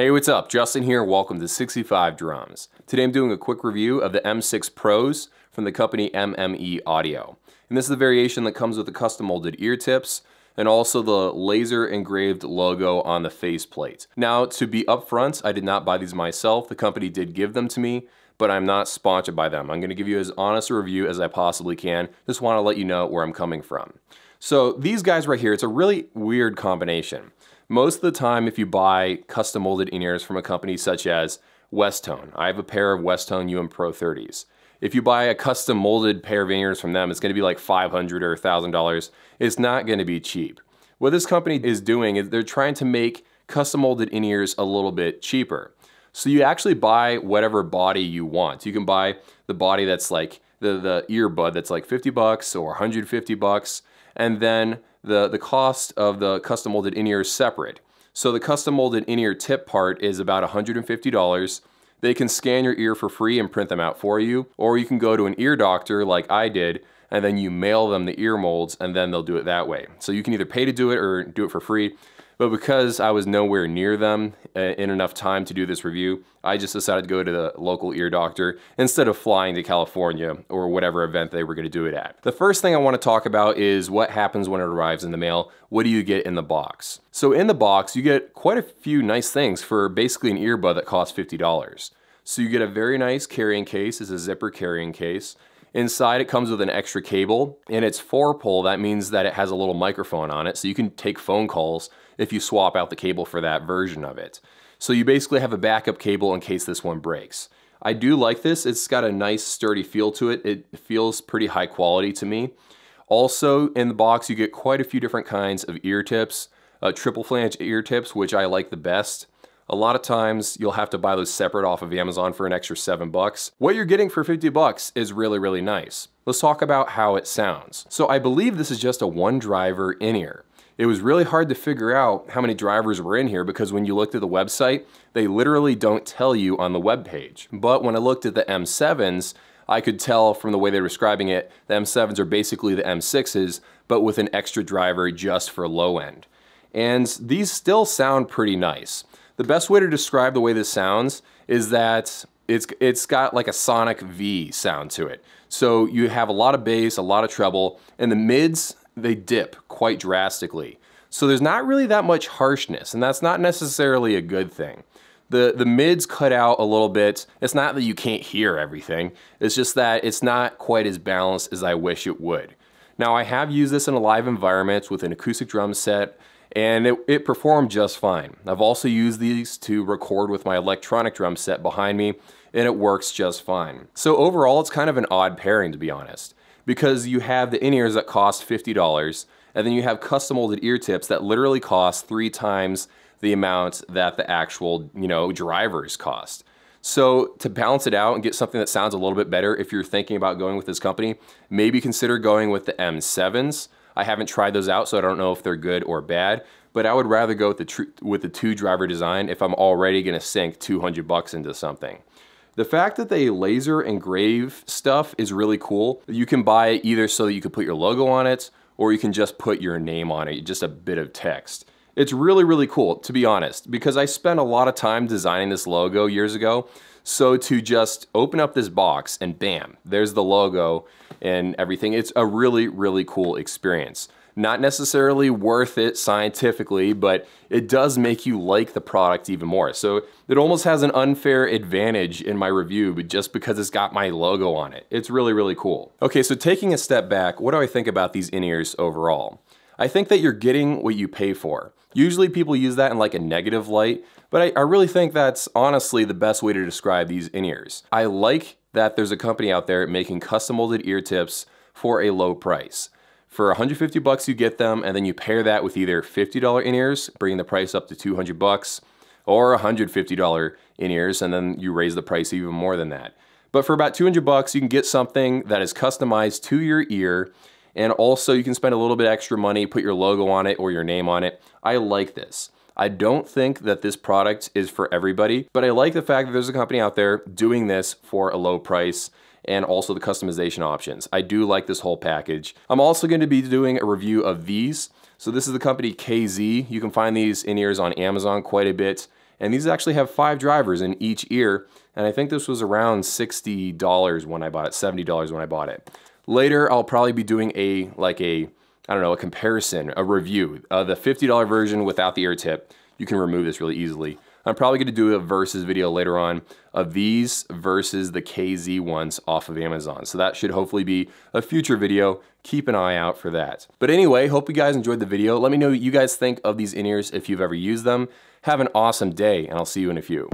Hey, what's up? Justin here. Welcome to 65 Drums. Today I'm doing a quick review of the M6 Pros from the company MEE Audio. And this is the variation that comes with the custom molded ear tips and also the laser engraved logo on the faceplate. Now, to be upfront, I did not buy these myself. The company did give them to me, but I'm not sponsored by them. I'm gonna give you as honest a review as I possibly can. Just wanna let you know where I'm coming from. So these guys right here, it's a really weird combination. Most of the time, if you buy custom molded in-ears from a company such as Westone, I have a pair of Westone UM Pro 30s. If you buy a custom molded pair of in-ears from them, it's gonna be like 500 or $1,000. It's not gonna be cheap. What this company is doing is they're trying to make custom molded in-ears a little bit cheaper. So you actually buy whatever body you want. You can buy the body that's like the, the earbud that's like 50 bucks or 150 bucks and then the, the cost of the custom molded in-ear is separate. So the custom molded in-ear tip part is about $150. They can scan your ear for free and print them out for you, or you can go to an ear doctor like I did, and then you mail them the ear molds and then they'll do it that way. So you can either pay to do it or do it for free. But because I was nowhere near them uh, in enough time to do this review, I just decided to go to the local ear doctor instead of flying to California or whatever event they were going to do it at. The first thing I want to talk about is what happens when it arrives in the mail. What do you get in the box? So in the box, you get quite a few nice things for basically an earbud that costs $50. So you get a very nice carrying case, it's a zipper carrying case. Inside it comes with an extra cable and it's four pole. That means that it has a little microphone on it so you can take phone calls if you swap out the cable for that version of it. So you basically have a backup cable in case this one breaks. I do like this. It's got a nice sturdy feel to it. It feels pretty high quality to me. Also in the box you get quite a few different kinds of ear tips, uh, triple flange ear tips, which I like the best. A lot of times you'll have to buy those separate off of Amazon for an extra seven bucks. What you're getting for 50 bucks is really, really nice. Let's talk about how it sounds. So I believe this is just a one driver in-ear. It was really hard to figure out how many drivers were in here because when you looked at the website, they literally don't tell you on the web page. But when I looked at the M7s, I could tell from the way they're describing it, the M7s are basically the M6s, but with an extra driver just for low end. And these still sound pretty nice. The best way to describe the way this sounds is that it's, it's got like a sonic V sound to it. So you have a lot of bass, a lot of treble, and the mids they dip quite drastically. So there's not really that much harshness, and that's not necessarily a good thing. The, the mids cut out a little bit. It's not that you can't hear everything, it's just that it's not quite as balanced as I wish it would. Now I have used this in a live environment with an acoustic drum set, and it, it performed just fine. I've also used these to record with my electronic drum set behind me, and it works just fine. So overall, it's kind of an odd pairing to be honest because you have the in-ears that cost $50 and then you have custom molded ear tips that literally cost three times the amount that the actual, you know, drivers cost. So to balance it out and get something that sounds a little bit better, if you're thinking about going with this company, maybe consider going with the M7s. I haven't tried those out, so I don't know if they're good or bad, but I would rather go with the, with the two driver design if I'm already gonna sink 200 bucks into something. The fact that they laser engrave stuff is really cool. You can buy it either so that you can put your logo on it, or you can just put your name on it, just a bit of text. It's really, really cool, to be honest, because I spent a lot of time designing this logo years ago. So to just open up this box and bam, there's the logo and everything. It's a really, really cool experience. Not necessarily worth it scientifically, but it does make you like the product even more. So it almost has an unfair advantage in my review but just because it's got my logo on it. It's really, really cool. Okay, so taking a step back, what do I think about these in-ears overall? I think that you're getting what you pay for. Usually people use that in like a negative light, but I, I really think that's honestly the best way to describe these in-ears. I like that there's a company out there making custom molded ear tips for a low price. For 150 bucks, you get them, and then you pair that with either $50 in-ears, bringing the price up to 200 bucks, or $150 in-ears, and then you raise the price even more than that. But for about 200 bucks, you can get something that is customized to your ear, and also you can spend a little bit extra money, put your logo on it or your name on it. I like this. I don't think that this product is for everybody, but I like the fact that there's a company out there doing this for a low price and also the customization options. I do like this whole package. I'm also going to be doing a review of these. So this is the company KZ. You can find these in-ears on Amazon quite a bit And these actually have five drivers in each ear. And I think this was around $60 when I bought it, $70 when I bought it. Later, I'll probably be doing a, like a, I don't know, a comparison, a review. Uh, the $50 version without the ear tip, you can remove this really easily. I'm probably going to do a versus video later on of these versus the KZ ones off of Amazon. So that should hopefully be a future video. Keep an eye out for that. But anyway, hope you guys enjoyed the video. Let me know what you guys think of these in-ears if you've ever used them. Have an awesome day, and I'll see you in a few.